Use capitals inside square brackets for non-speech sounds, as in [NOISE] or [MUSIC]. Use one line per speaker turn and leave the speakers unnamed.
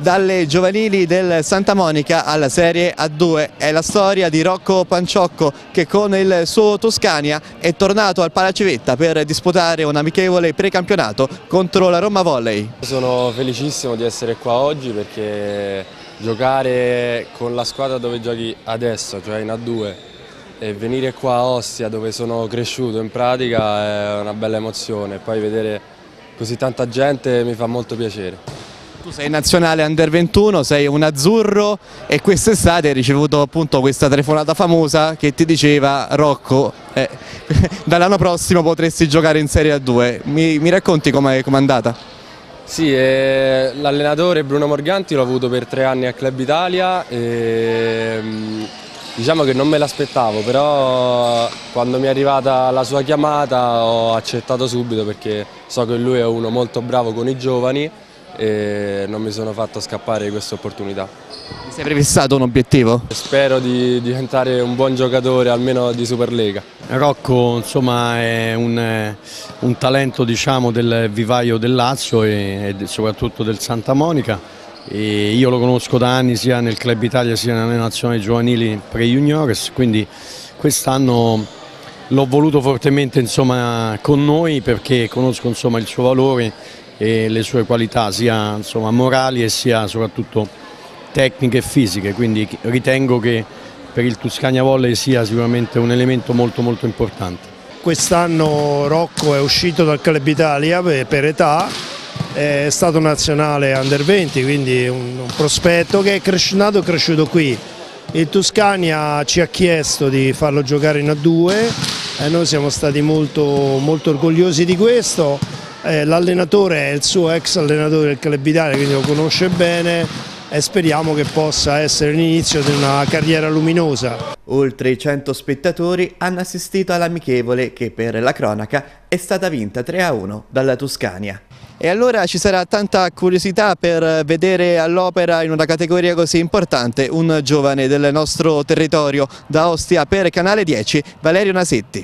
dalle giovanili del Santa Monica alla Serie A2. È la storia di Rocco Panciocco che con il suo Toscania è tornato al Palacivetta per disputare un amichevole precampionato contro la Roma Volley.
Sono felicissimo di essere qua oggi perché giocare con la squadra dove giochi adesso, cioè in A2, e venire qua a Ostia dove sono cresciuto in pratica è una bella emozione. Poi vedere così tanta gente mi fa molto piacere.
Tu sei nazionale under 21, sei un azzurro e quest'estate hai ricevuto appunto questa telefonata famosa che ti diceva Rocco, eh, [LAUGHS] dall'anno prossimo potresti giocare in Serie A2. Mi, mi racconti com'è com andata?
Sì, eh, l'allenatore Bruno Morganti l'ho avuto per tre anni a Club Italia e mm, diciamo che non me l'aspettavo, però quando mi è arrivata la sua chiamata ho accettato subito perché so che lui è uno molto bravo con i giovani e non mi sono fatto scappare di questa opportunità.
Ti sei prefissato un obiettivo?
Spero di diventare un buon giocatore almeno di Superlega.
Rocco insomma, è un, un talento diciamo, del vivaio del Lazio e, e soprattutto del Santa Monica. E io lo conosco da anni sia nel Club Italia sia nelle nazionali giovanili pre-juniores, quindi quest'anno l'ho voluto fortemente insomma, con noi perché conosco insomma, il suo valore e le sue qualità sia insomma, morali e sia soprattutto tecniche e fisiche, quindi ritengo che per il Tuscania Volley sia sicuramente un elemento molto molto importante.
Quest'anno Rocco è uscito dal Club Italia per età, è stato nazionale under 20, quindi un, prospetto che è cresciuto, è cresciuto qui. Il Tuscania ci ha chiesto di farlo giocare in A2 e noi siamo stati molto, molto orgogliosi di questo eh, l'allenatore è il suo ex allenatore del Club Italia, quindi lo conosce bene e speriamo che possa essere l'inizio di una carriera luminosa.
Oltre i 100 spettatori hanno assistito all'amichevole che per la cronaca è stata vinta 3-1 dalla Tuscania. E allora ci sarà tanta curiosità per vedere all'opera in una categoria così importante un giovane del nostro territorio da Ostia per Canale 10, Valerio Nasetti.